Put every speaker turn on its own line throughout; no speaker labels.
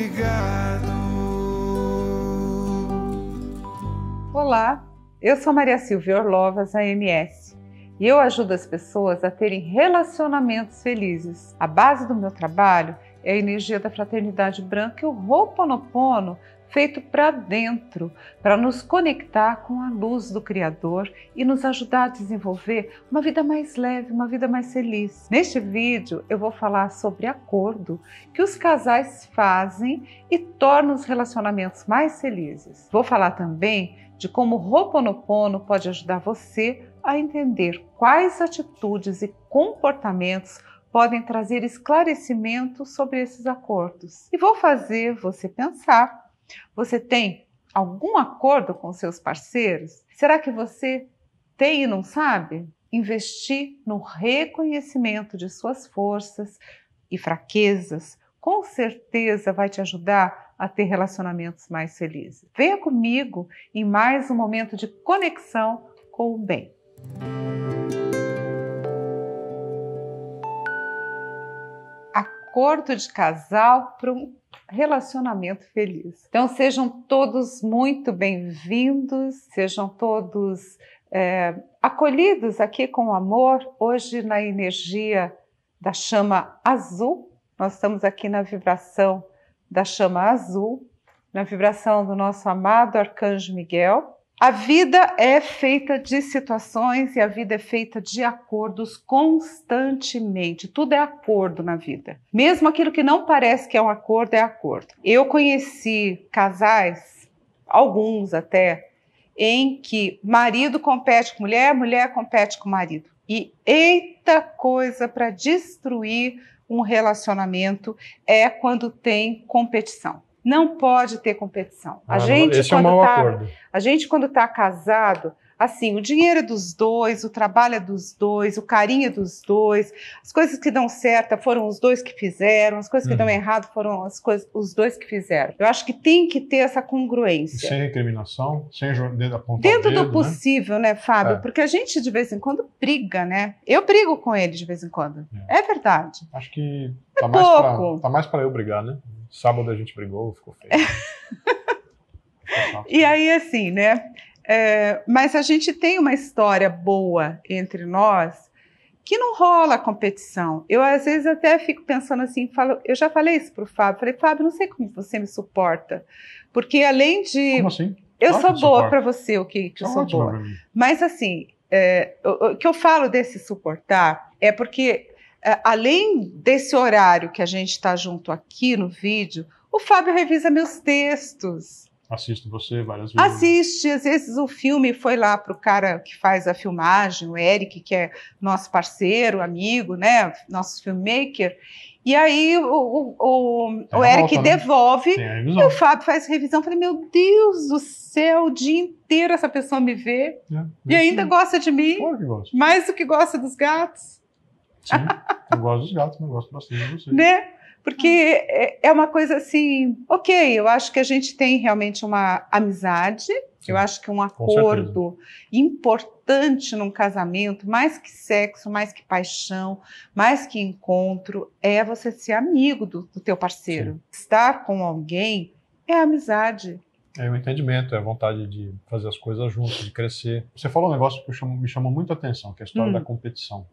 obrigado.
Olá, eu sou Maria Silvia Orlovas, AMS, e eu ajudo as pessoas a terem relacionamentos felizes. A base do meu trabalho é a energia da fraternidade branca e o Ho'oponopono feito para dentro, para nos conectar com a luz do Criador e nos ajudar a desenvolver uma vida mais leve, uma vida mais feliz. Neste vídeo eu vou falar sobre acordo que os casais fazem e tornam os relacionamentos mais felizes. Vou falar também de como o Ho'oponopono pode ajudar você a entender quais atitudes e comportamentos podem trazer esclarecimento sobre esses acordos. E vou fazer você pensar você tem algum acordo com seus parceiros? Será que você tem e não sabe? Investir no reconhecimento de suas forças e fraquezas com certeza vai te ajudar a ter relacionamentos mais felizes. Venha comigo em mais um momento de conexão com o bem. Acordo de casal para um relacionamento feliz. Então sejam todos muito bem-vindos, sejam todos é, acolhidos aqui com amor, hoje na energia da chama azul. Nós estamos aqui na vibração da chama azul, na vibração do nosso amado Arcanjo Miguel. A vida é feita de situações e a vida é feita de acordos constantemente. Tudo é acordo na vida. Mesmo aquilo que não parece que é um acordo, é acordo. Eu conheci casais, alguns até, em que marido compete com mulher, mulher compete com marido. E eita coisa para destruir um relacionamento é quando tem competição. Não pode ter competição.
A ah, gente, quando é um tá, acordo.
A gente, quando está casado, assim, o dinheiro é dos dois, o trabalho é dos dois, o carinho é dos dois, as coisas que dão certo foram os dois que fizeram, as coisas que dão uhum. errado foram as coisas, os dois que fizeram. Eu acho que tem que ter essa congruência.
Sem recriminação, sem apontar
Dentro
dedo,
do né? possível, né, né Fábio? É. Porque a gente, de vez em quando, briga, né? Eu brigo com ele de vez em quando. É, é verdade.
Acho que tá, é mais pouco. Pra, tá mais para eu brigar, né? Sábado a gente brigou, ficou feio.
e aí, assim, né? É, mas a gente tem uma história boa entre nós que não rola competição. Eu, às vezes, até fico pensando assim, falo, eu já falei isso pro Fábio, falei, Fábio, não sei como você me suporta, porque além de...
Como assim?
Eu sou boa para você, o que, eu sou boa. Mas, assim, é, o, o que eu falo desse suportar é porque é, além desse horário que a gente está junto aqui no vídeo, o Fábio revisa meus textos.
Assisto você várias vezes.
Assiste, às vezes o filme foi lá para o cara que faz a filmagem, o Eric, que é nosso parceiro, amigo, né? Nosso filmmaker. E aí o, o, o, Eric volta, né? devolve e o Fábio faz revisão. Eu falei, meu Deus do céu, o dia inteiro essa pessoa me vê é, e ainda sim. gosta de mim.
Claro que gosta.
Mais do que gosta dos gatos.
Sim, eu gosto dos gatos, mas gosto bastante de você.
Né? Porque é, é uma coisa assim, ok, eu acho que a gente tem realmente uma amizade, Sim, eu acho que um acordo importante num casamento, mais que sexo, mais que paixão, mais que encontro, é você ser amigo do, do teu parceiro. Sim. Estar com alguém é amizade.
É o entendimento, é a vontade de fazer as coisas juntos, de crescer. Você falou um negócio que me chamou muito a atenção, que é a história hum. da competição.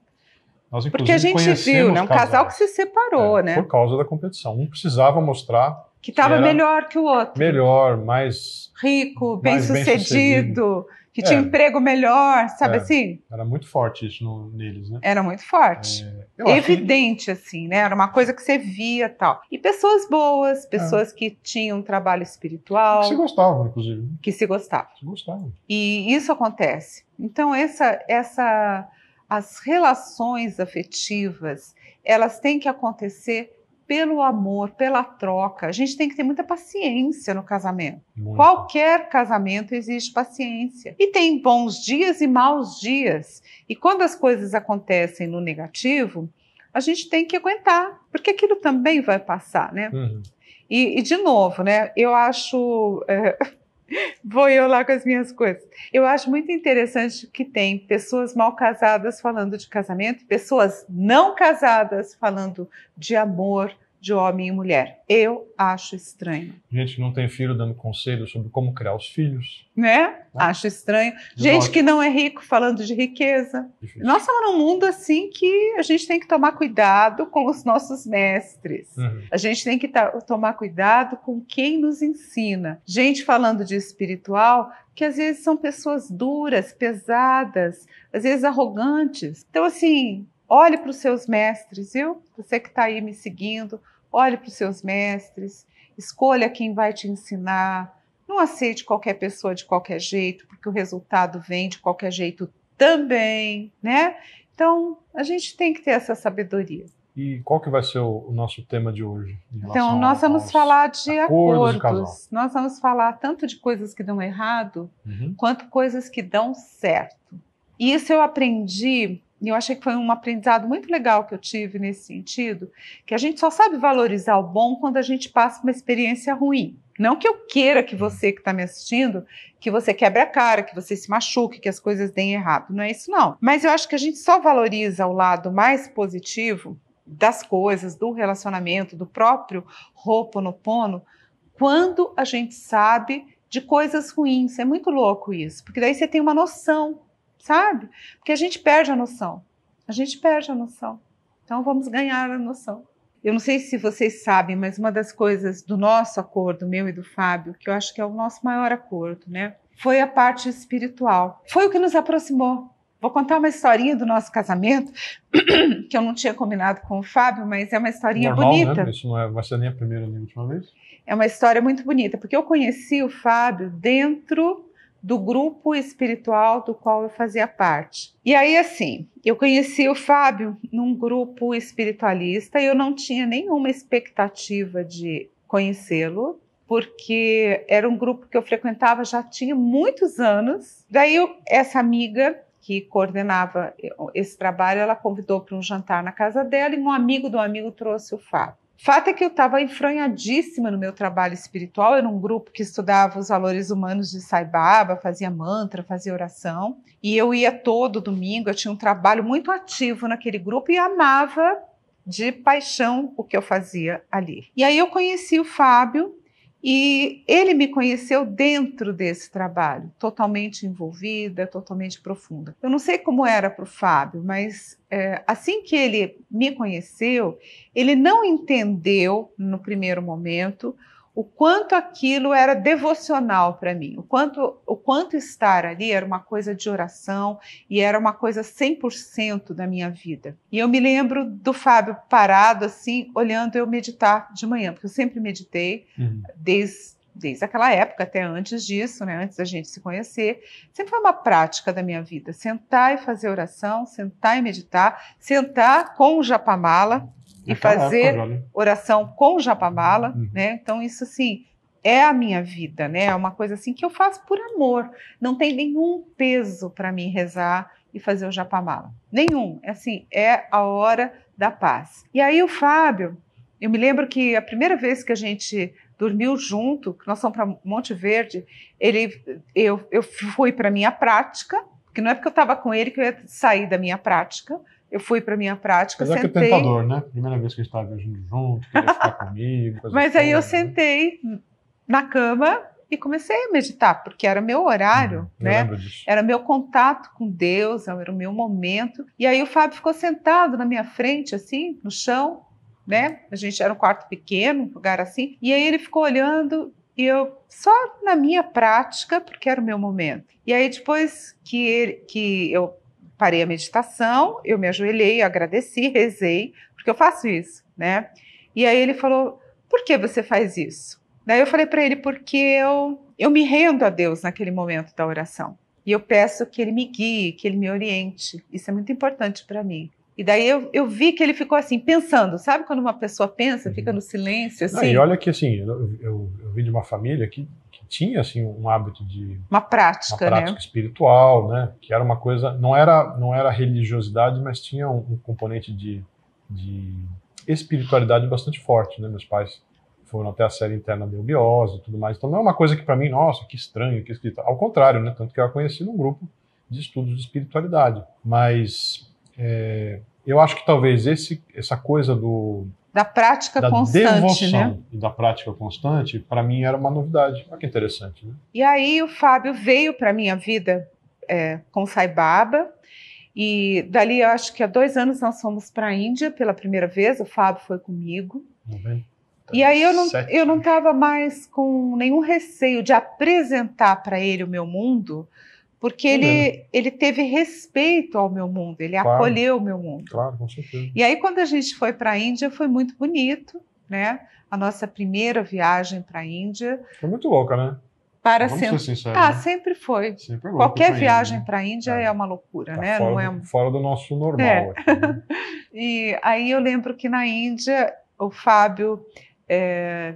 Nós, Porque a gente viu, né? Um casal que se separou,
é,
né?
Por causa da competição. Um precisava mostrar.
Que estava melhor que o outro.
Melhor, mais.
Rico, bem, sucedido, que tinha é. emprego melhor, sabe é. assim?
Era muito forte isso no, neles, né?
Era muito forte. É, Evidente, que... assim, né? Era uma coisa que você via tal. E pessoas boas, pessoas que tinham um trabalho espiritual. Que
se gostavam, inclusive.
Que se gostavam.
Se gostavam.
E isso acontece. Então, essa. essa as relações afetivas, elas têm que acontecer pelo amor, pela troca. A gente tem que ter muita paciência no casamento. Muito. Qualquer casamento exige paciência. E tem bons dias e maus dias. E quando as coisas acontecem no negativo, a gente tem que aguentar, porque aquilo também vai passar, né? Uhum. E, e, de novo, né? Eu acho. É, Vou eu lá com as minhas coisas. Eu acho muito interessante que tem pessoas mal casadas falando de casamento, pessoas não casadas falando de amor, de homem e mulher. Eu acho estranho.
Gente que não tem filho dando conselho sobre como criar os filhos.
Né? Acho estranho. Gente que não é rico falando de riqueza.
Difícil.
Nós estamos num mundo assim que a gente tem que tomar cuidado com os nossos mestres.
Uhum.
A gente tem que tomar cuidado com quem nos ensina. Gente falando de espiritual, que às vezes são pessoas duras, pesadas, às vezes arrogantes. Então, assim, olhe para os seus mestres, viu? Você que está aí me seguindo, olhe para os seus mestres, escolha quem vai te ensinar. Não aceite qualquer pessoa de qualquer jeito, porque o resultado vem de qualquer jeito também, né? Então, a gente tem que ter essa sabedoria.
E qual que vai ser o, o nosso tema de hoje?
Então, nós vamos
aos-
falar de
acordos do
acordos. Nós vamos falar tanto de coisas que dão errado,
Uhum.
quanto coisas que dão certo. E isso eu aprendi, e eu achei que foi um aprendizado muito legal que eu tive nesse sentido, que a gente só sabe valorizar o bom quando a gente passa uma experiência ruim. Não que eu queira que você que está me assistindo, que você quebre a cara, que você se machuque, que as coisas deem errado. Não é isso, não. Mas eu acho que a gente só valoriza o lado mais positivo das coisas, do relacionamento, do próprio Ho'oponopono, quando a gente sabe de coisas ruins. É muito louco isso, porque daí você tem uma noção, sabe? Porque a gente perde a noção. A gente perde a noção. Então vamos ganhar a noção. Eu não sei se vocês sabem, mas uma das coisas do nosso acordo, meu e do Fábio, que eu acho que é o nosso maior acordo, né? Foi a parte espiritual. Foi o que nos aproximou. Vou contar uma historinha do nosso casamento, que eu não tinha combinado com o Fábio, mas é uma historinha
Normal,
bonita.
né? Isso não é, vai ser nem a primeira nem a última vez.
É uma história muito bonita, porque eu conheci o Fábio dentro do grupo espiritual do qual eu fazia parte. E aí, assim, eu conheci o Fábio num grupo espiritualista e eu não tinha nenhuma expectativa de conhecê-lo, porque era um grupo que eu frequentava já tinha muitos anos. Daí, eu- essa amiga que coordenava esse trabalho, ela convidou para um jantar na casa dela e um amigo do amigo trouxe o Fábio. Fato é que eu estava enfranhadíssima no meu trabalho espiritual. Era um grupo que estudava os valores humanos de Sai Baba, fazia mantra, fazia oração. E eu ia todo domingo. Eu tinha um trabalho muito ativo naquele grupo e amava de paixão o que eu fazia ali. E aí eu conheci o Fábio e ele me conheceu dentro desse trabalho, totalmente envolvida, totalmente profunda. Eu não sei como era para o Fábio, mas é, assim que ele me conheceu, ele não entendeu no primeiro momento o quanto aquilo era devocional para mim, o quanto, o quanto estar ali era uma coisa de oração e era uma coisa 100% da minha vida. E eu me lembro do Fábio parado assim, olhando eu meditar de manhã, porque eu sempre meditei
Uhum.
desde desde aquela época até antes disso, né, antes da gente se conhecer, sempre foi uma prática da minha vida, sentar e fazer oração, sentar e meditar, sentar com o japamala e fazer
época
oração com japamala,
Uhum.
né? Então isso assim é a minha vida, né? É uma coisa assim que eu faço por amor. Não tem nenhum peso para mim rezar e fazer o japamala. Nenhum. É assim, é a hora da paz. E aí o Fábio, eu me lembro que a primeira vez que a gente dormiu junto, que nós fomos para Monte Verde, ele eu, eu fui para minha prática, que não é porque eu estava com ele que eu ia sair da minha prática. Eu fui para minha prática,
Apesar que é
sentei.
tentador, né? Primeira vez que a gente estava viajando junto, queria ficar comigo.
Mas aí eu
né?
sentei na cama e comecei a meditar, porque era meu horário,
Eu
né? Era meu contato com Deus, era o meu momento. E aí o Fábio ficou sentado na minha frente, assim, no chão, né? A gente era um quarto pequeno, um lugar assim. E aí ele ficou olhando e eu só na minha prática, porque era o meu momento. E aí depois que, ele, que eu parei a meditação, eu me ajoelhei, agradeci, rezei, porque eu faço isso, né? E aí ele falou: "Por que você faz isso?" Daí eu falei para ele: "Porque eu eu me rendo a Deus naquele momento da oração. E eu peço que ele me guie, que ele me oriente. Isso é muito importante para mim." E daí eu, eu vi que ele ficou assim, pensando. Sabe quando uma pessoa pensa, fica no silêncio,
Não,
assim?
e olha que assim, eu, eu, eu vim de uma família que tinha assim um hábito de
Uma
uma
prática,
prática
né?
espiritual, né? Que era uma coisa, não era não era religiosidade, mas tinha um, um componente de, de espiritualidade bastante forte, né? Meus pais foram até a série interna da eubiose e tudo mais. Então não é uma coisa que para mim, nossa, que estranho, que escrito. Ao contrário, né? Tanto que eu a conheci num grupo de estudos de espiritualidade. Mas é, eu acho que talvez esse, essa coisa do
da prática
da
constante, né?
devoção e da prática constante, para mim era uma novidade. Olha que interessante, né?
E aí o Fábio veio para minha vida é, com Sai Baba. E dali, eu acho que há dois anos nós fomos para a Índia pela primeira vez. O Fábio foi comigo.
Noventa
E aí eu não eu não estava mais com nenhum receio de apresentar para ele o meu mundo, porque ele ele teve respeito ao meu mundo, ele
Claro.
acolheu o meu mundo.
Claro, com certeza.
E aí quando a gente foi para a Índia foi muito bonito, né? A nossa primeira viagem para a Índia
Foi muito louca, né?
para
Vamos
sempre.
ser sinceros.
Ah,
né?
sempre foi.
Sempre louco
Qualquer viagem
né?
para a Índia
É.
é. uma loucura,
Tá
né?
fora,
Não é
do, fora do nosso normal.
É.
aqui, né?
E aí eu lembro que na Índia o Fábio é,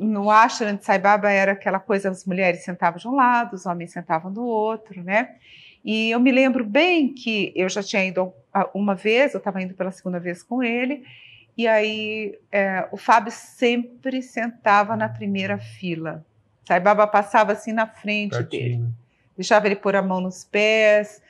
no ashram de Sai Baba era aquela coisa, as mulheres sentavam de um lado, os homens sentavam do outro, né? E eu me lembro bem que eu já tinha ido uma vez, eu estava indo pela segunda vez com ele, e aí é, o Fábio sempre sentava na primeira fila. Sai Baba passava assim na frente dele
Pertinho. né?
deixava ele pôr a mão nos pés,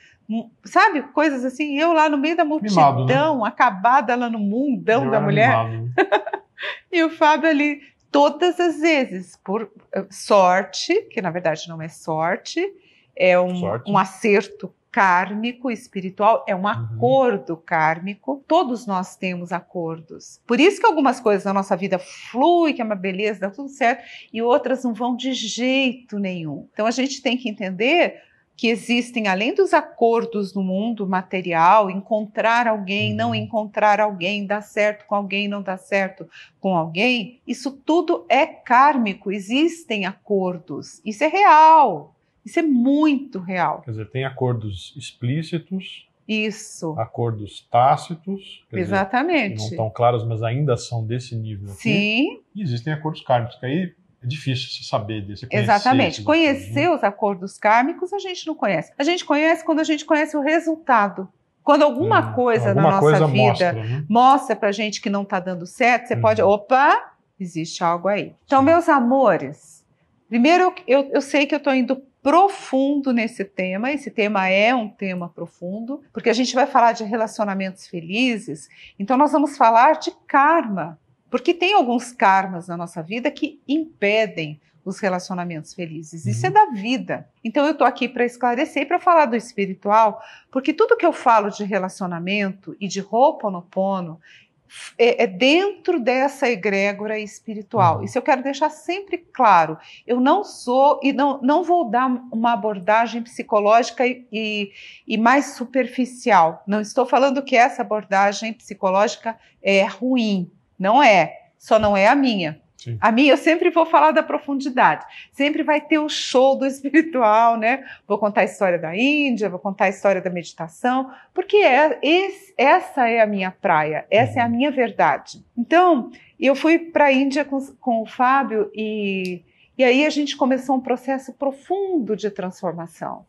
sabe, coisas assim. Eu lá no meio da multidão,
Mimado, né?
acabada lá no mundão
Eu
da mulher,
né?
e o Fábio ali todas as vezes, por eh, sorte, que na verdade não é sorte, é um,
Sorte.
um acerto kármico, espiritual, é um
Uhum.
acordo kármico. Todos nós temos acordos. Por isso que algumas coisas na nossa vida fluem, que é uma beleza, dá tudo certo, e outras não vão de jeito nenhum. Então a gente tem que entender que existem, além dos acordos no mundo material, encontrar alguém,
Uhum.
não encontrar alguém, dar certo com alguém, não dar certo com alguém, isso tudo é kármico, existem acordos. Isso é real. Isso é muito real.
Quer dizer, tem acordos explícitos,
Isso.
acordos tácitos, quer dizer, não
Exatamente.
estão claros, mas ainda são desse nível aqui.
Sim,
E existem acordos kármicos, que aí é difícil se saber desse conhecer
exatamente.
esses
Conhecer os acordos kármicos a gente não conhece. A gente conhece quando a gente conhece o resultado. Quando alguma
né?
coisa
Alguma
na nossa
coisa
vida
mostra, né?
mostra pra gente que não tá dando certo, você
Uhum.
pode, opa, existe algo aí. Então, meus amores, primeiro eu, eu, eu sei que eu tô indo profundo nesse tema, esse tema é um tema profundo, porque a gente vai falar de relacionamentos felizes, então nós vamos falar de karma, porque tem alguns karmas na nossa vida que impedem os relacionamentos felizes. Isso
Uhum.
é da vida. Então eu tô aqui para esclarecer e para falar do espiritual, porque tudo que eu falo de relacionamento e de Ho'oponopono é, é dentro dessa egrégora espiritual.
Uhum.
Isso eu quero deixar sempre claro. Eu não sou e não, não vou dar uma abordagem psicológica e, e, e mais superficial. Não estou falando que essa abordagem psicológica é ruim. Não é. Só não é a minha.
Sim.
A minha eu sempre vou falar da profundidade. Sempre vai ter o show do espiritual, né? Vou contar a história da Índia, vou contar a história da meditação, porque é, esse- essa é a minha praia, essa é a
Uhum.
minha verdade. Então, eu fui para a Índia com, com o Fábio e, e aí a gente começou um processo profundo de transformação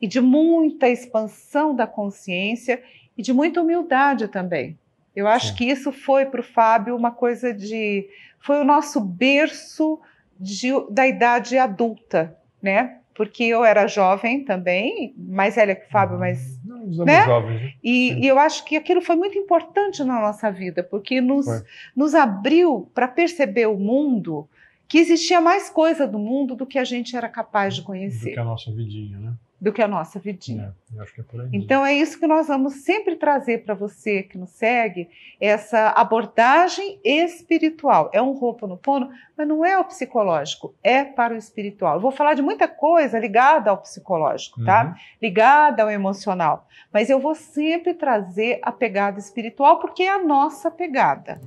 e de muita expansão da consciência e de muita humildade também. Eu acho
Sim.
que isso foi para o Fábio uma coisa de. Foi o nosso berço de- da idade adulta, né? Porque eu era jovem também, mais velha que o Fábio, mas.
Não,
né?
jovens, né?
E,
Sim.
e eu acho que aquilo foi muito importante na nossa vida, porque nos,
Foi.
nos abriu para perceber o mundo, que existia mais coisa do mundo do que a gente era capaz de
Do
conhecer,
que a nossa vidinha, né?
Do que a nossa vidinha.
É, é.
Então é isso que nós vamos sempre trazer para você que nos segue, essa abordagem espiritual. É um Ho'oponopono, mas não é o psicológico, é para o espiritual. Eu vou falar de muita coisa ligada ao psicológico, tá?
Uhum.
Ligada ao emocional, mas eu vou sempre trazer a pegada espiritual porque é a nossa pegada.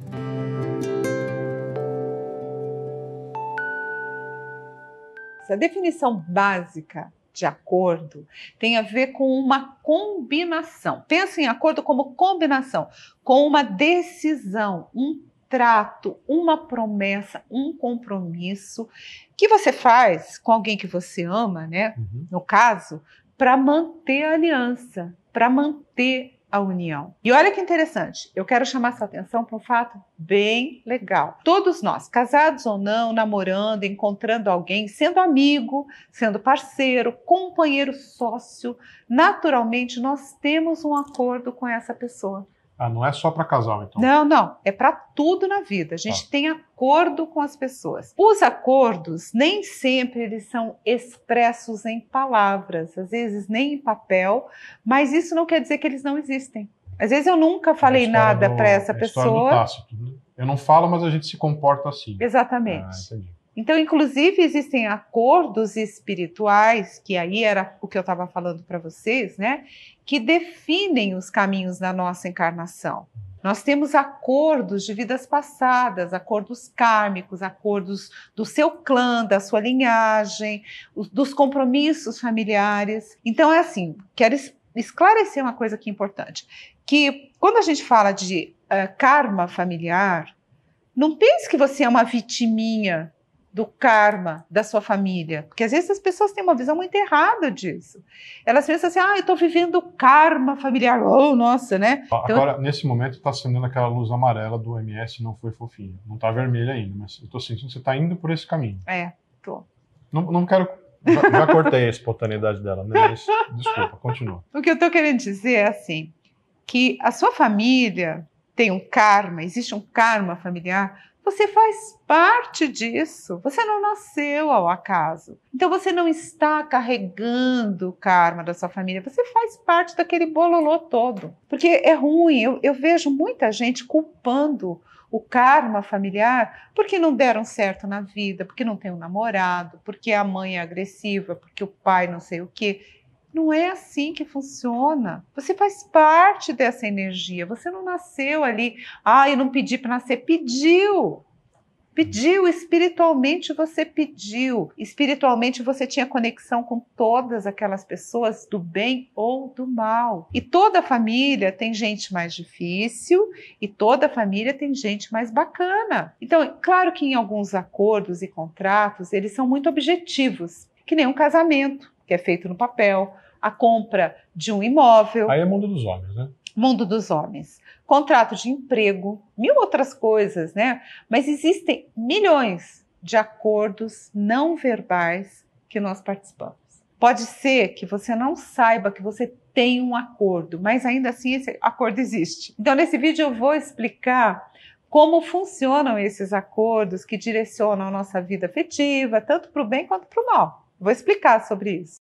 Essa definição básica de acordo tem a ver com uma combinação. Pensa em acordo como combinação, com uma decisão, um trato, uma promessa, um compromisso que você faz com alguém que você ama, né?
Uhum.
No caso, para manter a aliança, para manter a união. E olha que interessante, eu quero chamar sua atenção para um fato bem legal. Todos nós, casados ou não, namorando, encontrando alguém, sendo amigo, sendo parceiro, companheiro, sócio, naturalmente nós temos um acordo com essa pessoa.
Ah, não é só para casal, então?
Não, não. É para tudo na vida. A gente
Tá.
tem acordo com as pessoas. Os acordos nem sempre eles são expressos em palavras, às vezes nem em papel, mas isso não quer dizer que eles não existem. Às vezes eu nunca falei nada para essa
a história do
pessoa.
Tácito, né? Eu não falo, mas a gente se comporta assim.
Exatamente.
Ah, entendi.
Então, inclusive, existem acordos espirituais, que aí era o que eu estava falando para vocês, né? Que definem os caminhos da nossa encarnação. Nós temos acordos de vidas passadas, acordos kármicos, acordos do seu clã, da sua linhagem, os- dos compromissos familiares. Então, é assim, quero es- esclarecer uma coisa aqui importante, que quando a gente fala de eh, karma familiar, não pense que você é uma vitiminha do karma da sua família, porque às vezes as pessoas têm uma visão muito errada disso. Elas pensam assim, ah, eu estou vivendo karma familiar, oh, nossa, né? Então-
Agora, nesse momento, está acendendo aquela luz amarela do MS não foi fofinho. Não está vermelha ainda, mas eu estou sentindo que você está indo por esse caminho.
É, tô.
Não, não quero. Já, já cortei a espontaneidade dela, né? Mas, desculpa, continua.
O que eu estou querendo dizer é assim, que a sua família tem um karma, existe um karma familiar, você faz parte disso. Você não nasceu ao acaso. Então você não está carregando o karma da sua família, você faz parte daquele bololô todo. Porque é ruim, eu, eu vejo muita gente culpando o karma familiar porque não deram certo na vida, porque não tem um namorado, porque a mãe é agressiva, porque o pai não sei o quê. Não é assim que funciona. Você faz parte dessa energia. Você não nasceu ali. Ah, eu não pedi para nascer. Pediu. Pediu. Espiritualmente você pediu. Espiritualmente você tinha conexão com todas aquelas pessoas do bem ou do mal. E toda família tem gente mais difícil e toda família tem gente mais bacana. Então, claro que em alguns acordos e contratos eles são muito objetivos, que nem um casamento que é feito no papel, a compra de um imóvel,
Aí é mundo dos homens, né?
mundo dos homens, contrato de emprego, mil outras coisas, né? Mas existem milhões de acordos não verbais que nós participamos. Pode ser que você não saiba que você tem um acordo, mas ainda assim esse acordo existe. Então, nesse vídeo eu vou explicar como funcionam esses acordos que direcionam a nossa vida afetiva, tanto para o bem quanto para o mal. Vou explicar sobre isso.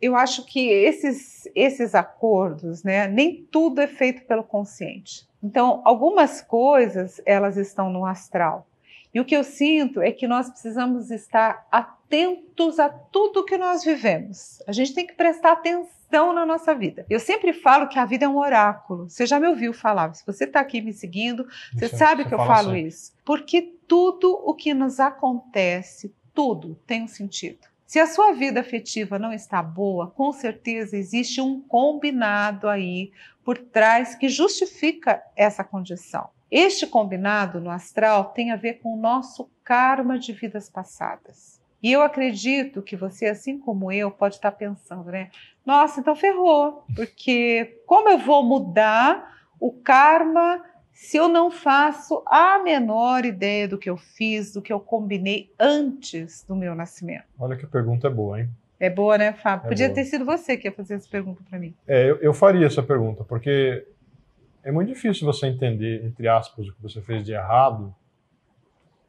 Eu acho que esses, esses acordos, né, nem tudo é feito pelo consciente. Então, algumas coisas, elas estão no astral. E o que eu sinto é que nós precisamos estar atentos a tudo que nós vivemos. A gente tem que prestar atenção na nossa vida. Eu sempre falo que a vida é um oráculo. Você já me ouviu falar. Se você está aqui me seguindo, você
Isso-
sabe
você
que eu falo
sempre.
isso. Porque tudo o que nos acontece, tudo tem um sentido. Se a sua vida afetiva não está boa, com certeza existe um combinado aí por trás que justifica essa condição. Este combinado no astral tem a ver com o nosso karma de vidas passadas. E eu acredito que você, assim como eu, pode estar pensando, né? Nossa, então ferrou, porque como eu vou mudar o karma se eu não faço a menor ideia do que eu fiz, do que eu combinei antes do meu nascimento?
Olha que pergunta é boa, hein?
É boa, né, Fábio?
É
Podia
boa.
ter sido você que ia fazer essa pergunta para mim.
É, eu, eu faria essa pergunta, porque é muito difícil você entender, entre aspas, o que você fez de errado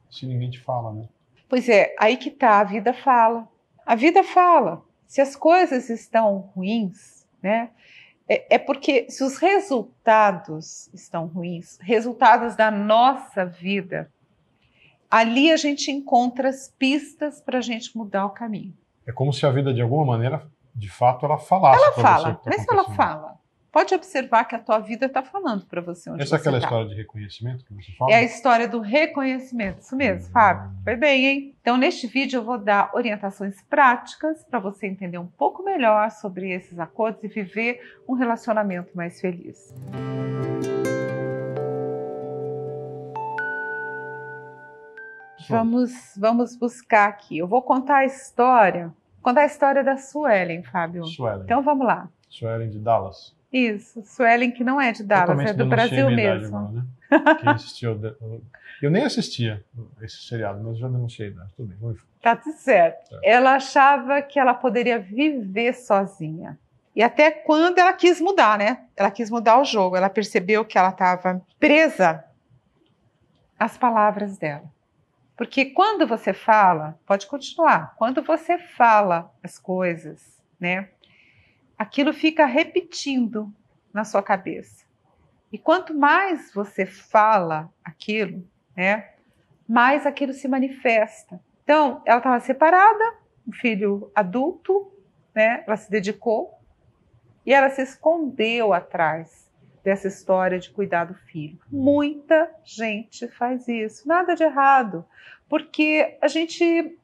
se ninguém te fala, né?
Pois é, aí que tá, a vida fala. A vida fala. Se as coisas estão ruins, né? É, é porque se os resultados estão ruins, resultados da nossa vida, ali a gente encontra as pistas para a gente mudar o caminho.
É como se a vida, de alguma maneira, de fato, ela falasse
Ela fala,
você tá
mas se ela fala, pode observar que a tua vida está falando para você onde
Essa é aquela
tá.
história de reconhecimento que você fala?
É a história do reconhecimento, isso mesmo, Fábio. Foi bem, hein? Então, neste vídeo, eu vou dar orientações práticas para você entender um pouco melhor sobre esses acordos e viver um relacionamento mais feliz. Vamos, vamos buscar aqui. Eu vou contar a história, contar a história da Suelen, Fábio.
Suelen.
Então, vamos lá.
Suelen de Dallas.
Isso, Suelen, que não é de Dallas,
Totalmente
é do
a
Brasil
minha idade
mesmo.
agora, né? Quem assistiu, eu nem assistia esse seriado, mas já denunciei, né? Tudo bem, vamos
Tá tudo certo.
Certo.
Ela achava que ela poderia viver sozinha. E até quando ela quis mudar, né? Ela quis mudar o jogo. Ela percebeu que ela estava presa às palavras dela. Porque quando você fala, pode continuar, quando você fala as coisas, né? Aquilo fica repetindo na sua cabeça. E quanto mais você fala aquilo, né? Mais aquilo se manifesta. Então, ela estava separada, um filho adulto, né? Ela se dedicou e ela se escondeu atrás dessa história de cuidar do filho. Muita gente faz isso, nada de errado, porque a gente,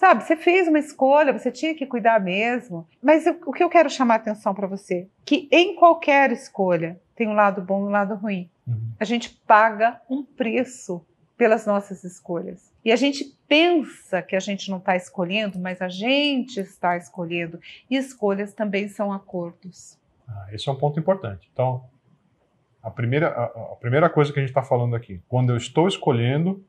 sabe, você fez uma escolha, você tinha que cuidar mesmo. Mas o que eu quero chamar a atenção para você, que em qualquer escolha tem um lado bom e um lado ruim.
Uhum.
A gente paga um preço pelas nossas escolhas. E a gente pensa que a gente não está escolhendo, mas a gente está escolhendo. E escolhas também são acordos.
Ah, esse é um ponto importante. Então, a primeira, a, a primeira coisa que a gente está falando aqui, quando eu estou escolhendo,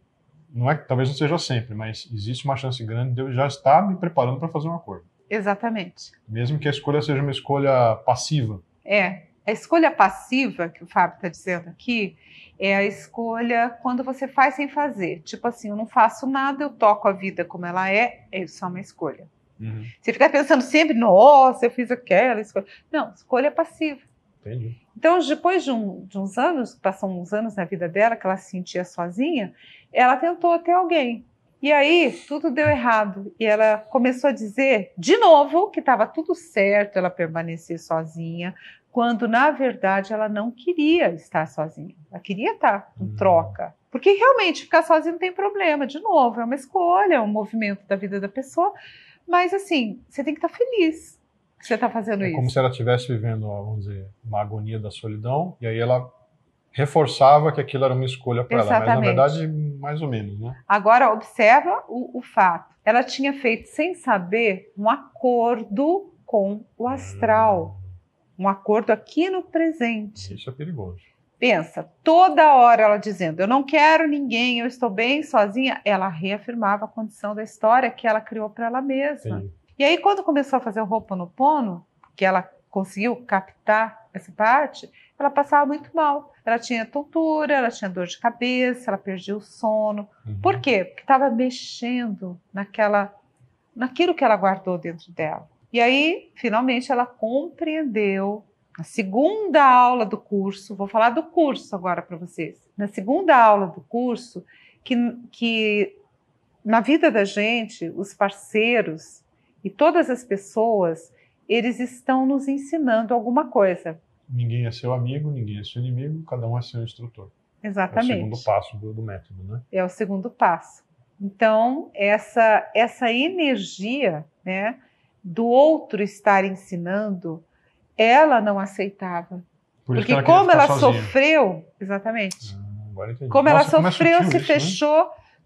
não é, talvez não seja sempre, mas existe uma chance grande de eu já estar me preparando para fazer um acordo.
Exatamente.
Mesmo que a escolha seja uma escolha passiva.
É. A escolha passiva, que o Fábio está dizendo aqui, é a escolha quando você faz sem fazer. Tipo assim, eu não faço nada, eu toco a vida como ela é, é uma escolha.
Uhum.
Você fica pensando sempre, nossa, eu fiz aquela escolha. Não, escolha passiva.
Entendi.
Então, depois de, um- de uns anos, passou uns anos na vida dela, que ela se sentia sozinha, ela tentou ter alguém. E aí, tudo deu errado. E ela começou a dizer, de novo, que estava tudo certo ela permanecer sozinha, quando, na verdade, ela não queria estar sozinha. Ela queria estar em
Hum.
troca. Porque realmente ficar sozinha não tem problema. De novo, é uma escolha, é um movimento da vida da pessoa. Mas, assim, você tem que estar feliz que você está fazendo
É
isso.
como se ela estivesse vivendo, vamos dizer, uma agonia da solidão, e aí ela reforçava que aquilo era uma escolha para ela, mas na verdade, mais ou menos, né?
Agora, observa o, o fato. Ela tinha feito, sem saber, um acordo com o astral. Um acordo aqui no presente.
Isso é perigoso.
Pensa, toda hora ela dizendo: Eu não quero ninguém, eu estou bem sozinha. Ela reafirmava a condição da história que ela criou para ela mesma.
Entendi.
E aí, quando começou a fazer o Ho'oponopono, que ela conseguiu captar essa parte, ela passava muito mal. Ela tinha tontura, ela tinha dor de cabeça, ela perdia o sono.
Uhum.
Por quê? Porque estava mexendo naquela, naquilo que ela guardou dentro dela. E aí, finalmente, ela compreendeu. Na segunda aula do curso, vou falar do curso agora para vocês. Na segunda aula do curso, que, que na vida da gente, os parceiros e todas as pessoas, eles estão nos ensinando alguma coisa.
Ninguém é seu amigo, ninguém é seu inimigo, cada um é seu instrutor. É o
Exatamente.
segundo passo do, do método, né?
é o segundo passo. Então, essa, essa energia né, do outro estar ensinando, ela não aceitava.
Por
Porque
que ela
como ela
sozinha.
sofreu, exatamente,
Ah, agora entendi.
como
Nossa,
ela
é
sofreu, se
isso, né?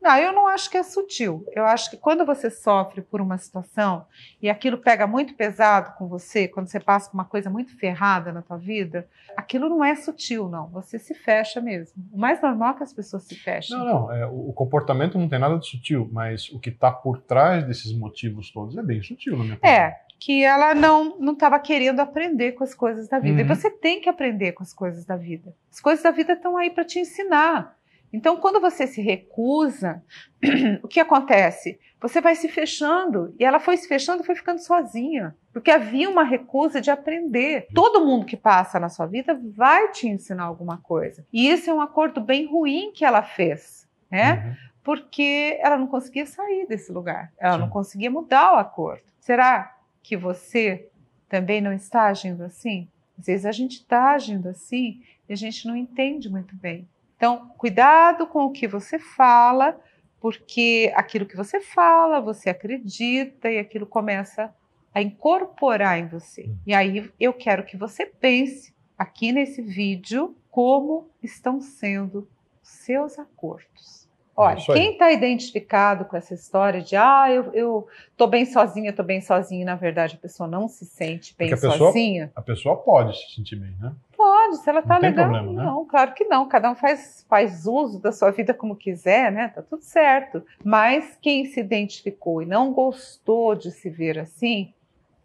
Não, eu não acho que é sutil. Eu acho que quando você sofre por uma situação e aquilo pega muito pesado com você, quando você passa por uma coisa muito ferrada na tua vida, aquilo não é sutil, não. Você se fecha mesmo. O mais normal é que as pessoas se fechem.
Não, não. é, o, o comportamento não tem nada de sutil, mas o que está por trás desses motivos todos é bem sutil, na minha opinião.
É, que ela não não estava querendo aprender com as coisas da vida.
Uhum.
E você tem que aprender com as coisas da vida. As coisas da vida estão aí para te ensinar. Então, quando você se recusa, o que acontece? Você vai se fechando. E ela foi se fechando e foi ficando sozinha. Porque havia uma recusa de aprender. Todo mundo que passa na sua vida vai te ensinar alguma coisa. E isso é um acordo bem ruim que ela fez. Né?
Uhum.
porque ela não conseguia sair desse lugar, ela
Sim.
não conseguia mudar o acordo. Será que você também não está agindo assim? Às vezes a gente está agindo assim e a gente não entende muito bem. Então, cuidado com o que você fala, porque aquilo que você fala, você acredita e aquilo começa a incorporar em você.
Hum.
E aí eu quero que você pense aqui nesse vídeo como estão sendo os seus acordos. Olha,
isso aí.
quem está identificado com essa história de ah, eu, eu tô bem sozinha, tô bem sozinha, e na verdade a pessoa não se sente bem
a pessoa-
sozinha.
A pessoa pode se sentir bem, né?
Pode, se ela tá
Não tem
legal.
problema, né?
Não, claro que não. Cada um faz, faz uso da sua vida como quiser, né? Tá tudo certo. Mas quem se identificou e não gostou de se ver assim,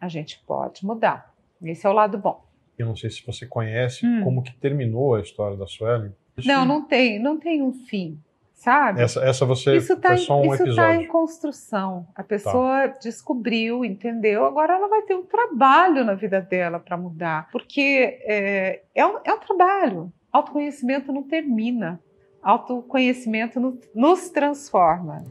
a gente pode mudar. Esse é o lado bom.
Eu não sei se você conhece
Hum.
como que terminou a história da Suelen.
Não, não tem, não tem um fim, sabe?
Essa, essa você
Isso está
foi só um
isso tá
episódio.
em construção. A pessoa descobriu, entendeu, agora ela vai ter um trabalho na vida dela para mudar. Porque é, é, um, é um trabalho. Autoconhecimento não termina. Autoconhecimento no- nos transforma.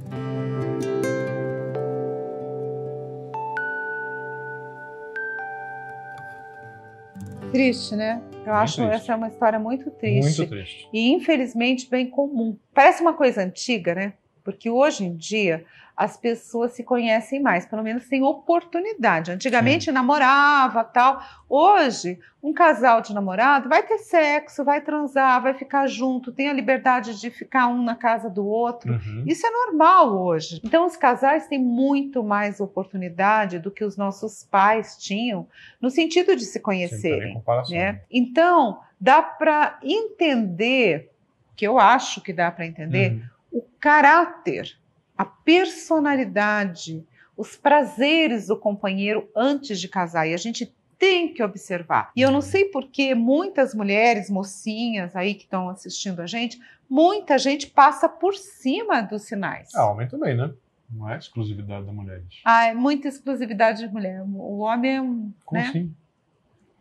Triste, né? Eu acho
triste.
essa é uma história muito triste
Muito triste.
e infelizmente bem comum. Parece uma coisa antiga, né? Porque hoje em dia as pessoas se conhecem mais, pelo menos têm oportunidade. Antigamente namorava, tal. Hoje, um casal de namorado vai ter sexo, vai transar, vai ficar junto, tem a liberdade de ficar um na casa do outro.
Uhum.
Isso é normal hoje. Então, os casais têm muito mais oportunidade do que os nossos pais tinham, no sentido de se
Sim,
conhecerem
tem comparação.
né? Então, dá para entender, que eu acho que dá para entender,
Uhum.
o caráter, a personalidade, os prazeres do companheiro antes de casar. E a gente tem que observar. E eu não sei por que muitas mulheres, mocinhas aí que estão assistindo a gente, muita gente passa por cima dos sinais.
Ah, homem também, né? Não é exclusividade da mulher.
Ah, é muita exclusividade de mulher. O homem é um.
Como
né?
assim?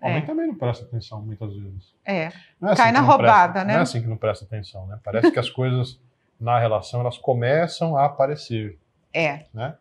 É.
Homem também não presta atenção muitas vezes.
É.
É
Cai
que
na roubada,
presta-
né?
Não é assim que não presta atenção, né? Parece que as coisas na relação elas começam a aparecer,
É.
né?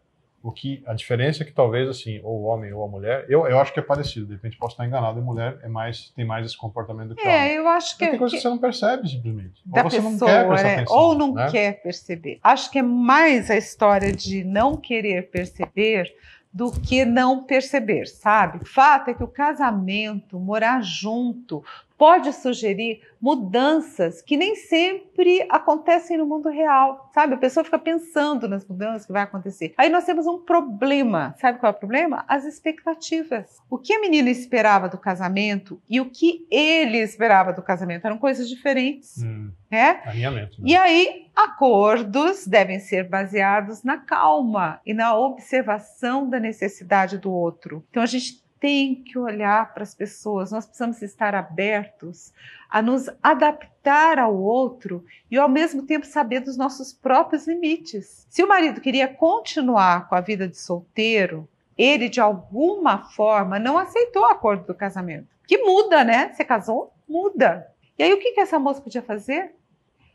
O que a diferença é que talvez assim, ou o homem ou a mulher, eu, eu acho que é parecido. De repente posso estar enganado. A mulher é mais tem mais esse comportamento do que o homem.
É, eu acho que.
Tem coisa
que-
que você não percebe simplesmente. ou você
pessoa,
não quer prestar
né?
atenção,
ou não
né?
quer perceber. Acho que é mais a história de não querer perceber do que não perceber, sabe? O fato é que o casamento, morar junto, pode sugerir mudanças que nem sempre acontecem no mundo real, sabe? A pessoa fica pensando nas mudanças que vai acontecer. Aí nós temos um problema. Sabe qual é o problema? As expectativas. O que a menina esperava do casamento e o que ele esperava do casamento eram coisas diferentes,
Hum,
né?
alinhamento. Né?
E aí, acordos devem ser baseados na calma e na observação da necessidade do outro. Então, a gente tem que olhar para as pessoas, nós precisamos estar abertos a nos adaptar ao outro e, ao mesmo tempo, saber dos nossos próprios limites. Se o marido queria continuar com a vida de solteiro, ele, de alguma forma, não aceitou o acordo do casamento. Que muda, né? Você casou? Muda. E aí, o que essa moça podia fazer?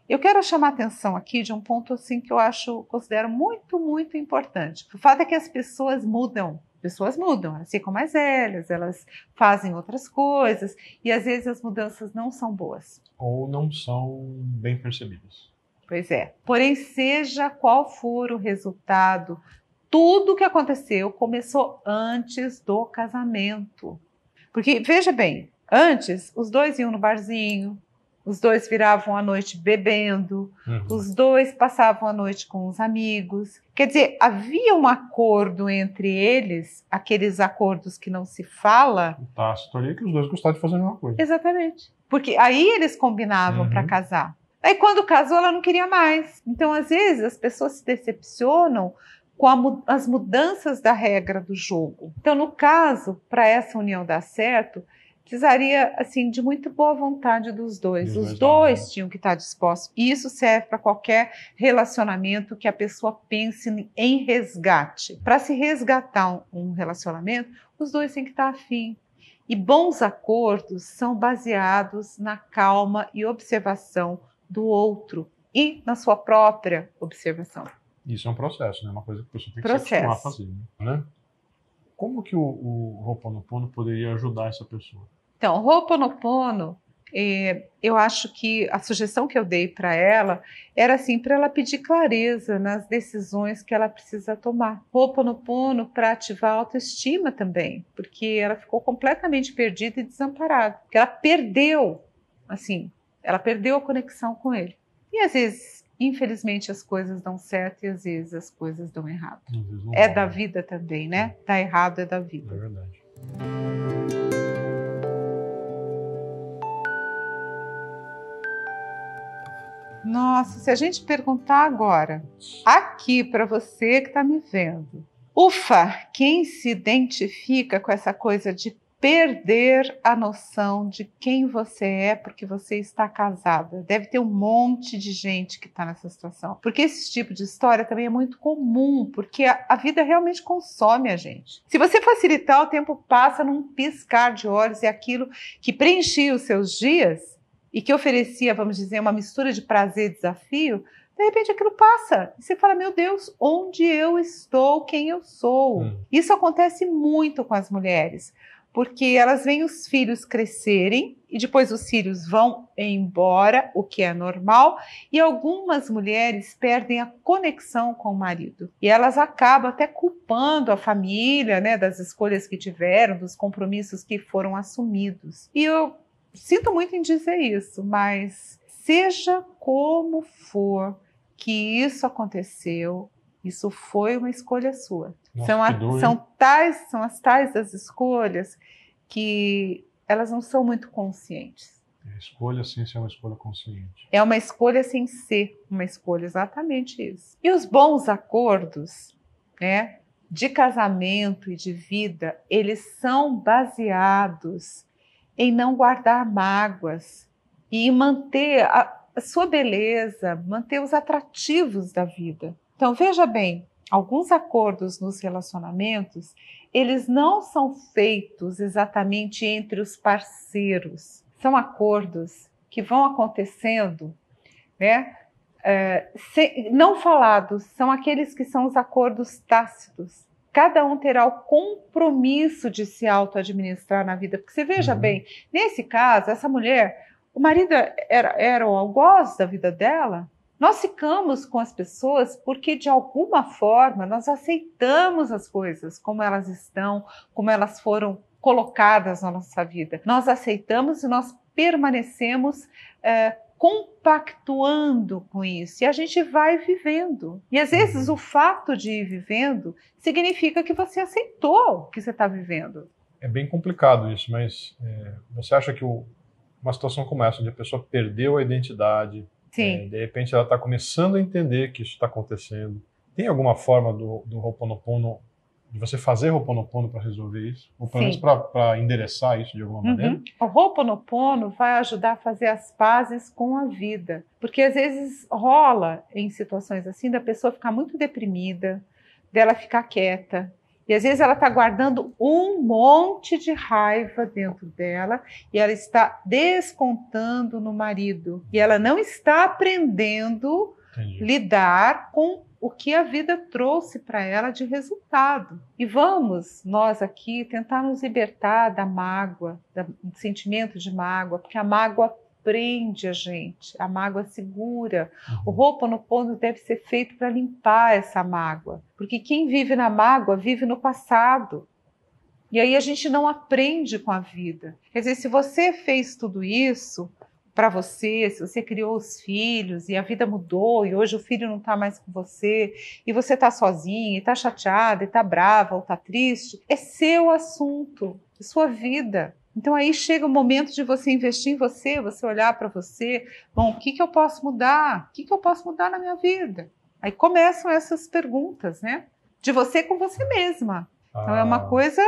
Eu quero chamar a atenção aqui de um ponto assim que eu acho, considero muito, muito importante. O fato é que as pessoas mudam. Pessoas mudam, elas ficam mais velhas, elas fazem outras coisas e às vezes as mudanças não são boas.
Ou não são bem percebidas.
Pois é. Porém, seja qual for o resultado, tudo que aconteceu começou antes do casamento. Porque, veja bem, antes os dois iam no barzinho, os dois viravam a noite bebendo,
Uhum.
os dois passavam a noite com os amigos. Quer dizer, havia um acordo entre eles, aqueles acordos que não se fala.
O tácito ali é que os dois gostavam de fazer a mesma coisa.
Exatamente. Porque aí eles combinavam
Uhum.
para casar. Aí quando casou, ela não queria mais. Então, às vezes, as pessoas se decepcionam com mu- as mudanças da regra do jogo. Então, no caso, para essa união dar certo, precisaria assim de muito boa vontade dos dois. Os
dois lados.
tinham que estar dispostos. E isso serve para qualquer relacionamento que a pessoa pense em resgate. Para se resgatar um, um relacionamento, os dois têm que estar afim. E bons acordos são baseados na calma e observação do outro e na sua própria observação.
Isso é um processo, né? Uma coisa que a pessoa tem que
Processo.
se acostumar a fazer. Né? Como que o, o Ho'oponopono poderia ajudar essa pessoa?
Então, Ho'oponopono, eh, eu acho que a sugestão que eu dei para ela era assim, para ela pedir clareza nas decisões que ela precisa tomar. Ho'oponopono para ativar a autoestima também, porque ela ficou completamente perdida e desamparada. Porque ela perdeu, assim, ela perdeu a conexão com ele. E às vezes, infelizmente as coisas dão certo e às vezes as coisas dão errado. É da
né?
vida também, né? Tá errado é da
É
vida.
verdade.
Nossa, se a gente perguntar agora, aqui para você que está me vendo, ufa, quem se identifica com essa coisa de perder a noção de quem você é porque você está casada? Deve ter um monte de gente que está nessa situação. Porque esse tipo de história também é muito comum, porque a, a vida realmente consome a gente. Se você facilitar, o tempo passa num piscar de olhos e aquilo que preenchia os seus dias e que oferecia, vamos dizer, uma mistura de prazer e desafio, de repente aquilo passa. E você fala, meu Deus, onde eu estou, quem eu sou?
Hum.
Isso acontece muito com as mulheres, porque elas veem os filhos crescerem e depois os filhos vão embora, o que é normal, e algumas mulheres perdem a conexão com o marido. E elas acabam até culpando a família, né, das escolhas que tiveram, dos compromissos que foram assumidos. E eu sinto muito em dizer isso, mas seja como for que isso aconteceu, isso foi uma escolha sua.
Nossa,
são, a- são tais, são as tais das escolhas que elas não são muito conscientes.
É, Escolha sem ser uma escolha consciente.
É uma escolha sem ser uma escolha, exatamente isso. E os bons acordos, né, de casamento e de vida, eles são baseados em não guardar mágoas e manter a, a sua beleza, manter os atrativos da vida. Então, veja bem, alguns acordos nos relacionamentos, eles não são feitos exatamente entre os parceiros. São acordos que vão acontecendo, né? é, não falados, são aqueles que são os acordos tácitos. Cada um terá o compromisso de se auto-administrar na vida. Porque você veja
Uhum.
bem, nesse caso, essa mulher, o marido era, era o algoz da vida dela. Nós ficamos com as pessoas porque, de alguma forma, nós aceitamos as coisas como elas estão, como elas foram colocadas na nossa vida. Nós aceitamos e nós permanecemos eh, compactuando com isso. E a gente vai vivendo. E às vezes o fato de ir vivendo significa que você aceitou o que você está vivendo.
É bem complicado isso, mas é, você acha que o- uma situação como essa, onde a pessoa perdeu a identidade,
Sim.
é, de repente ela está começando a entender que isso está acontecendo, tem alguma forma do, do Ho'oponopono, de você fazer Ho'oponopono para resolver isso? Ou pelo menos para endereçar isso de alguma maneira?
Uhum. O Ho'oponopono vai ajudar a fazer as pazes com a vida. Porque às vezes rola em situações assim da pessoa ficar muito deprimida, dela ficar quieta. E às vezes ela está guardando um monte de raiva dentro dela e ela está descontando no marido. E ela não está aprendendo
Entendi.
lidar com o que a vida trouxe para ela de resultado. E vamos, nós aqui, tentar nos libertar da mágoa, do sentimento de mágoa, porque a mágoa prende a gente, a mágoa segura. O
Uhum.
Ho'oponopono deve ser feito para limpar essa mágoa, porque quem vive na mágoa vive no passado. E aí a gente não aprende com a vida. Quer dizer, se você fez tudo isso para você, se você criou os filhos e a vida mudou e hoje o filho não está mais com você e você está sozinha e está chateada e está brava ou está triste, é seu assunto, é sua vida. Então aí chega o momento de você investir em você, você olhar para você, bom, o que, que eu posso mudar? O que, que eu posso mudar na minha vida? Aí começam essas perguntas, né? De você com você mesma. Então é uma
A-
coisa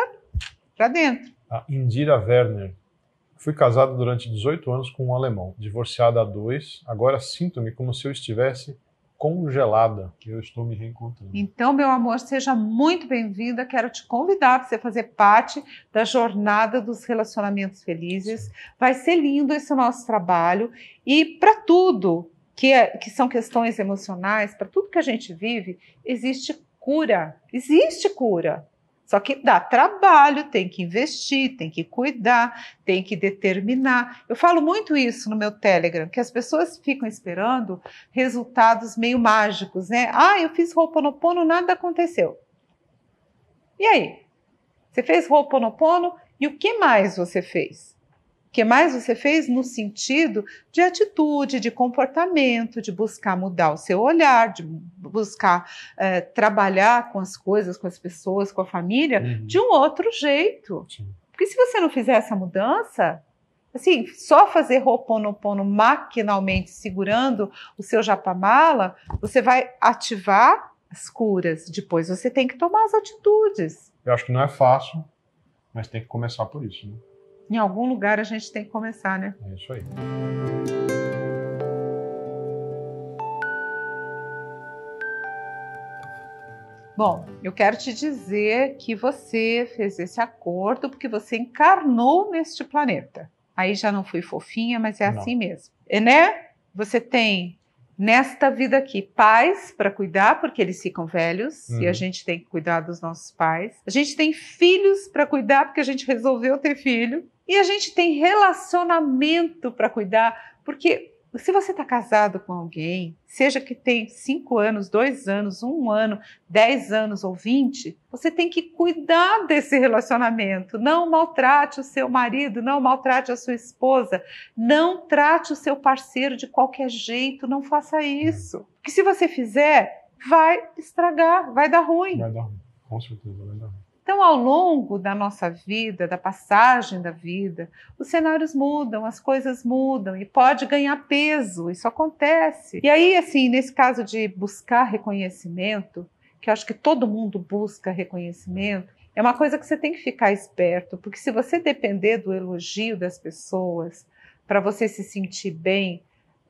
para dentro.
A Indira Werner. Fui casada durante 18 anos com um alemão, divorciada há dois. Agora sinto-me como se eu estivesse congelada. Eu estou me reencontrando.
Então, meu amor, seja muito bem-vinda. Quero te convidar para você fazer parte da jornada dos relacionamentos felizes. Vai ser lindo esse nosso trabalho. E para tudo que, é- que são questões emocionais, para tudo que a gente vive, existe cura. Existe cura. Só que dá trabalho, tem que investir, tem que cuidar, tem que determinar. Eu falo muito isso no meu Telegram, que as pessoas ficam esperando resultados meio mágicos, né? Ah, eu fiz Ho'oponopono, nada aconteceu. E aí? Você fez Ho'oponopono e o que mais você fez? Que mais você fez no sentido de atitude, de comportamento, de buscar mudar o seu olhar, de buscar é, trabalhar com as coisas, com as pessoas, com a família, uhum. de um outro jeito. Sim. Porque se você não fizer essa mudança, assim, só fazer Ho'oponopono maquinalmente segurando o seu japamala, você vai ativar as curas. Depois você tem que tomar as atitudes.
Eu acho que não é fácil, mas tem que começar por isso, né?
Em algum lugar a gente tem que começar, né?
É isso aí.
Bom, eu quero te dizer que você fez esse acordo porque você encarnou neste planeta. Aí já não fui fofinha, mas é não. assim mesmo. E, né? Você tem nesta vida aqui pais para cuidar, porque eles ficam velhos uhum. e a uhum. gente tem que cuidar dos nossos pais. A gente tem filhos para cuidar, porque a gente resolveu ter filho. E a gente tem relacionamento para cuidar, porque se você está casado com alguém, seja que tem cinco anos, dois anos, um ano, dez anos ou vinte, você tem que cuidar desse relacionamento. Não maltrate o seu marido, não maltrate a sua esposa, não trate o seu parceiro de qualquer jeito, não faça isso. Porque se você fizer, vai estragar, vai dar ruim.
Vai dar ruim, com certeza vai dar ruim.
Então, ao longo da nossa vida, da passagem da vida, os cenários mudam, as coisas mudam e pode ganhar peso, isso acontece. E aí, assim, nesse caso de buscar reconhecimento, que eu acho que todo mundo busca reconhecimento, é uma coisa que você tem que ficar esperto, porque se você depender do elogio das pessoas para você se sentir bem,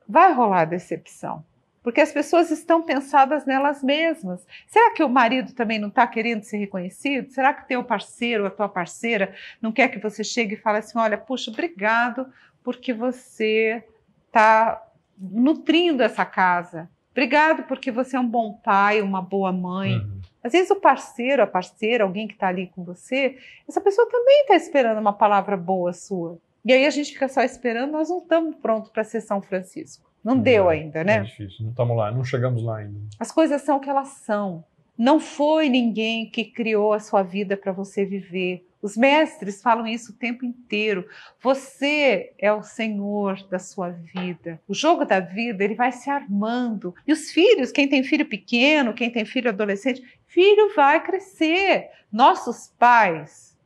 vai rolar decepção porque as pessoas estão pensadas nelas mesmas. Será que o marido também não está querendo ser reconhecido? Será que teu parceiro, a tua parceira, não quer que você chegue e fale assim: olha, puxa, obrigado porque você está nutrindo essa casa. Obrigado porque você é um bom pai, uma boa mãe. Uhum. Às vezes o parceiro, a parceira, alguém que está ali com você, essa pessoa também está esperando uma palavra boa sua. E aí a gente fica só esperando, nós não estamos prontos para ser São Francisco. Não deu ainda, né?
É difícil, não estamos lá, não chegamos lá ainda.
As coisas são o que elas são. Não foi ninguém que criou a sua vida para você viver. Os mestres falam isso o tempo inteiro. Você é o senhor da sua vida. O jogo da vida, ele vai se armando. E os filhos, quem tem filho pequeno, quem tem filho adolescente, filho vai crescer. Nossos pais,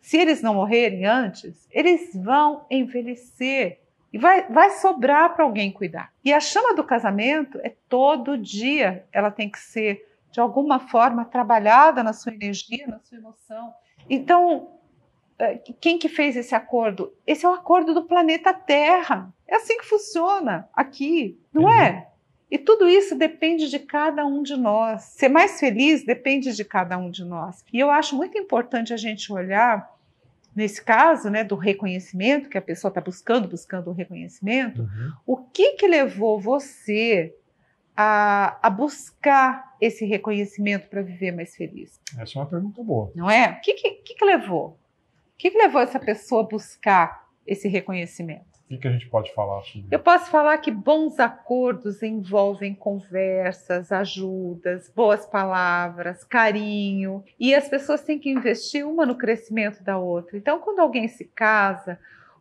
se eles não morrerem antes, eles vão envelhecer. E vai, vai sobrar para alguém cuidar. E a chama do casamento é todo dia, ela tem que ser, de alguma forma, trabalhada na sua energia, na sua emoção. Então, é, quem que fez esse acordo? Esse é o acordo do planeta Terra. É assim que funciona aqui, não uhum. é? E tudo isso depende de cada um de nós. Ser mais feliz depende de cada um de nós. E eu acho muito importante a gente olhar nesse caso, né, do reconhecimento, que a pessoa está buscando, buscando o reconhecimento, uhum. o que que levou você a, a buscar esse reconhecimento para viver mais feliz?
Essa é uma pergunta boa.
Não é? O que que, que, que levou? O que, que levou essa pessoa a buscar esse reconhecimento?
O que, que a gente pode falar sobre
Eu posso falar que bons acordos envolvem conversas, ajudas, boas palavras, carinho. E as pessoas têm que investir uma no crescimento da outra. Então, quando alguém se casa,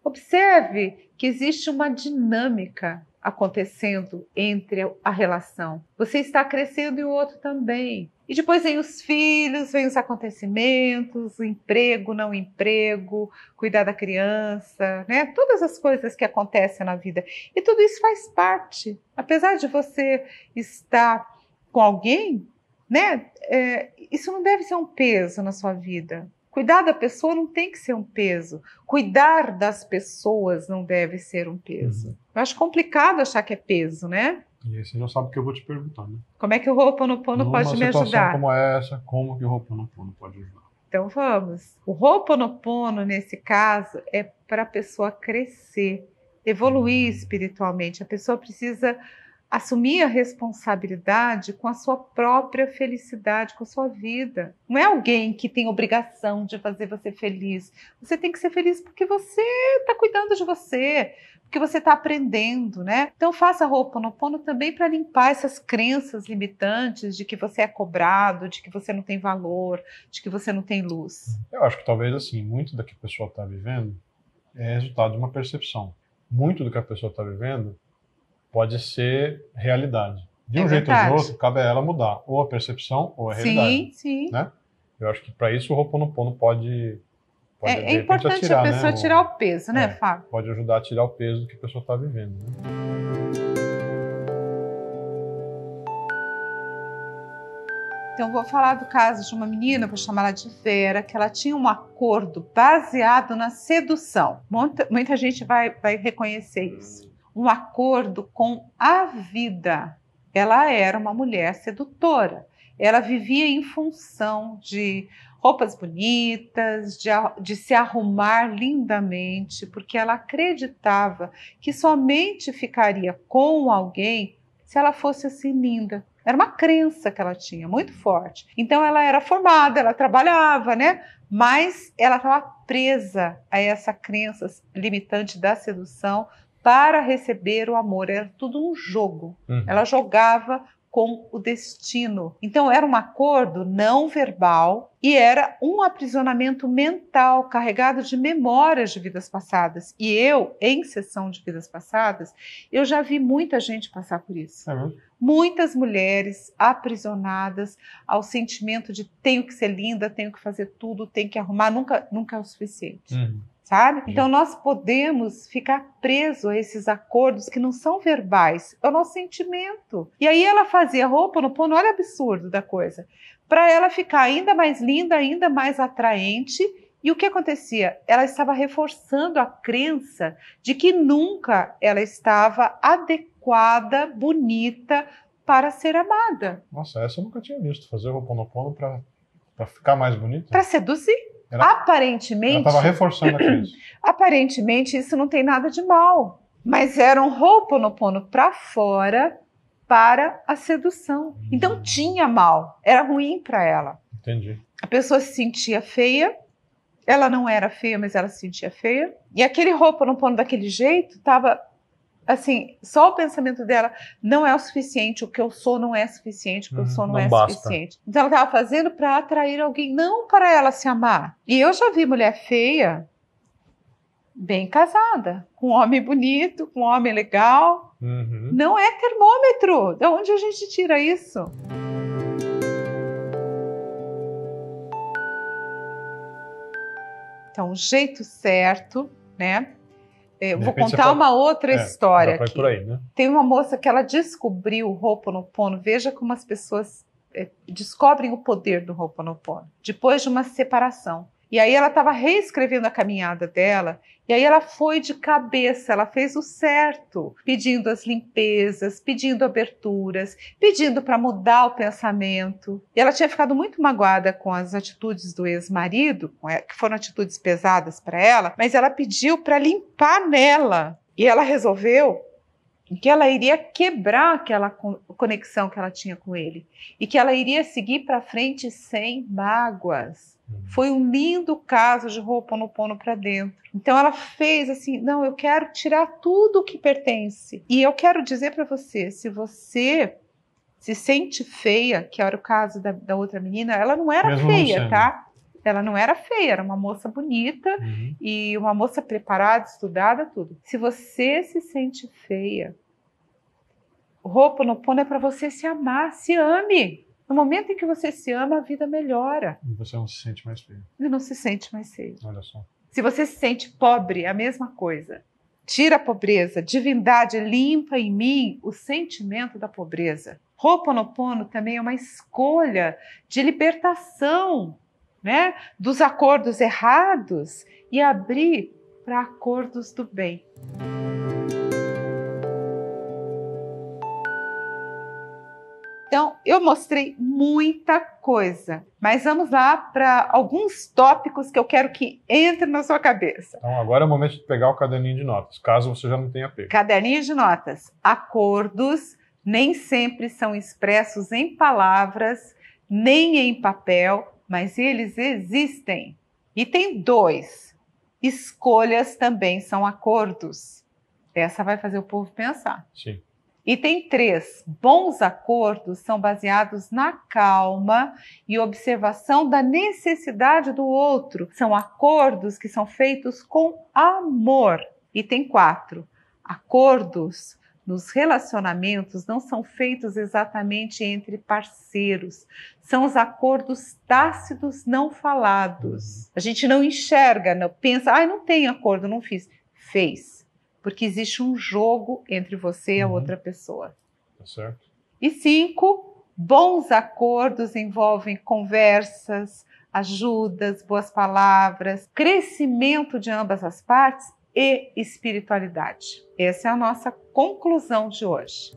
observe que existe uma dinâmica acontecendo entre a relação. Você está crescendo e o outro também. E depois vem os filhos, vem os acontecimentos, o emprego, não emprego, cuidar da criança, né? Todas as coisas que acontecem na vida. E tudo isso faz parte. Apesar de você estar com alguém, né? É, isso não deve ser um peso na sua vida. Cuidar da pessoa não tem que ser um peso. Cuidar das pessoas não deve ser um peso. Uhum. Eu acho complicado achar que é peso, né?
E aí você já sabe o que eu vou te perguntar, né?
Como é que o Ho'oponopono pode me ajudar?
como essa, como que o Ho'oponopono pode ajudar?
Então vamos. O Ho'oponopono, nesse caso, é para a pessoa crescer, evoluir hum. espiritualmente. A pessoa precisa assumir a responsabilidade com a sua própria felicidade, com a sua vida. Não é alguém que tem obrigação de fazer você feliz. Você tem que ser feliz porque você está cuidando de você, porque você está aprendendo, né? Então faça Ho'oponopono também para limpar essas crenças limitantes de que você é cobrado, de que você não tem valor, de que você não tem luz.
Eu acho que talvez assim, muito da que a pessoa está vivendo é resultado de uma percepção. Muito do que a pessoa está vivendo pode ser realidade. De um
É
jeito
verdade.
ou de outro, cabe a ela mudar ou a percepção ou a realidade.
Sim, sim.
Né? Eu acho que para isso o Ho'oponopono pode, pode de
É, é importante
atirar,
a pessoa
né?
tirar o peso, né,
É.
Fábio?
Pode ajudar a tirar o peso do que a pessoa está vivendo. Né?
Então, vou falar do caso de uma menina, vou chamar ela de Vera, que ela tinha um acordo baseado na sedução. Muita, muita gente vai, vai reconhecer isso. Um acordo com a vida. Ela era uma mulher sedutora. Ela vivia em função de roupas bonitas, de, de se arrumar lindamente, porque ela acreditava que somente ficaria com alguém se ela fosse assim linda. Era uma crença que ela tinha, muito forte. Então ela era formada, ela trabalhava, né? Mas ela estava presa a essa crença limitante da sedução para receber o amor. Era tudo um jogo.
Uhum.
Ela jogava com o destino. Então era um acordo não verbal e era um aprisionamento mental carregado de memórias de vidas passadas. E eu, em sessão de vidas passadas, eu já vi muita gente passar por isso.
Mesmo?
Muitas mulheres aprisionadas ao sentimento de tenho que ser linda, tenho que fazer tudo, tenho que arrumar, nunca, nunca é o suficiente
Uhum.
Sabe? Então nós podemos ficar presos a esses acordos que não são verbais, é o nosso sentimento. E aí ela fazia roupa no pono, olha o absurdo da coisa, para ela ficar ainda mais linda, ainda mais atraente. E o que acontecia? Ela estava reforçando a crença de que nunca ela estava adequada, bonita para ser amada,
Nossa, essa eu nunca tinha visto. Fazer o Ho'oponopono para para ficar mais bonito.
para seduzir.
Ela
Aparentemente,
estava reforçando a crença.
Aparentemente, isso não tem nada de mal, mas era um Ho'oponopono para fora para a sedução. Então tinha mal, era ruim para ela.
Entendi.
A pessoa se sentia feia, ela não era feia, mas ela se sentia feia. E aquele Ho'oponopono daquele jeito estava assim, só o pensamento dela não é o suficiente, o que eu sou não é suficiente, o que eu
Uhum,
sou não,
não
é
basta.
suficiente. Então ela estava fazendo para atrair alguém, não para ela se amar. E eu já vi mulher feia bem casada, com um homem bonito, com um homem legal.
Uhum.
Não é termômetro. De onde a gente tira isso? Então, o jeito certo, né? Eu
De
vou contar
pode-
uma outra
É,
história aqui.
por aí, né?
Tem uma moça que ela descobriu o Ho'oponopono. Veja como as pessoas eh, descobrem o poder do Ho'oponopono. Depois de uma separação. E aí ela estava reescrevendo a caminhada dela. E aí ela foi de cabeça, ela fez o certo, pedindo as limpezas, pedindo aberturas, pedindo para mudar o pensamento. E ela tinha ficado muito magoada com as atitudes do ex-marido, que foram atitudes pesadas para ela, mas ela pediu para limpar nela. E ela resolveu que ela iria quebrar aquela con- conexão que ela tinha com ele e que ela iria seguir para frente sem mágoas. Foi um lindo caso de Ho'oponopono para dentro. Então ela fez assim, não, eu quero tirar tudo o que pertence. E eu quero dizer para você, se você se sente feia, que era o caso da, da outra menina, ela não era
Mesmo
feia, tá? Ela não era feia, era uma moça bonita,
Uhum.
e uma moça preparada, estudada, tudo. Se você se sente feia, o Ho'oponopono é para você se amar, se ame. No momento em que você se ama, a vida melhora
E você não se sente mais feio.
e não se sente mais feio.
Olha só.
Se você se sente pobre, é a mesma coisa. Tira a pobreza, divindade limpa em mim o sentimento da pobreza. Ho'oponopono também é uma escolha de libertação, né, dos acordos errados e abrir para acordos do bem. Então, eu mostrei muita coisa, mas vamos lá para alguns tópicos que eu quero que entre na sua cabeça.
Então agora é o momento de pegar o caderninho de notas, caso você já não tenha pego.
Caderninho de notas. Acordos nem sempre são expressos em palavras, nem em papel, mas eles existem. E tem dois. Escolhas também são acordos. Essa vai fazer o povo pensar.
Sim.
Item 3. Bons acordos são baseados na calma e observação da necessidade do outro. São acordos que são feitos com amor. Item 4. Acordos nos relacionamentos não são feitos exatamente entre parceiros, são os acordos tácidos não falados. A gente não enxerga, não pensa, ah, não tem acordo, não fiz. Fez porque existe um jogo entre você e a uhum. outra pessoa.
Tá certo.
E cinco, bons acordos envolvem conversas, ajudas, boas palavras, crescimento de ambas as partes e espiritualidade. Essa é a nossa conclusão de hoje.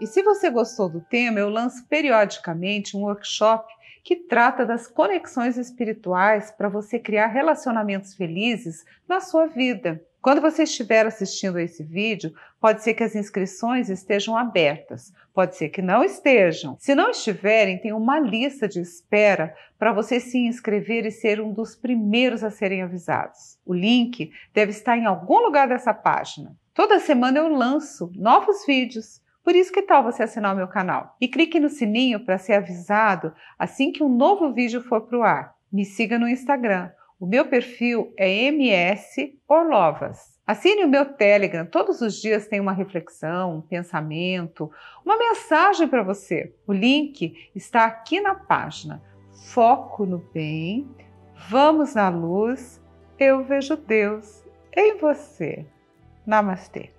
E se você gostou do tema, eu lanço periodicamente um workshop que trata das conexões espirituais para você criar relacionamentos felizes na sua vida. Quando você estiver assistindo a esse vídeo, pode ser que as inscrições estejam abertas, pode ser que não estejam. Se não estiverem, tem uma lista de espera para você se inscrever e ser um dos primeiros a serem avisados. O link deve estar em algum lugar dessa página. Toda semana eu lanço novos vídeos por isso, que tal você assinar o meu canal? E clique no sininho para ser avisado assim que um novo vídeo for para o ar. Me siga no Instagram. O meu perfil é MS Orlovas. Assine o meu Telegram. Todos os dias tem uma reflexão, um pensamento, uma mensagem para você. O link está aqui na página. Foco no bem. Vamos na luz. Eu vejo Deus em você. Namastê.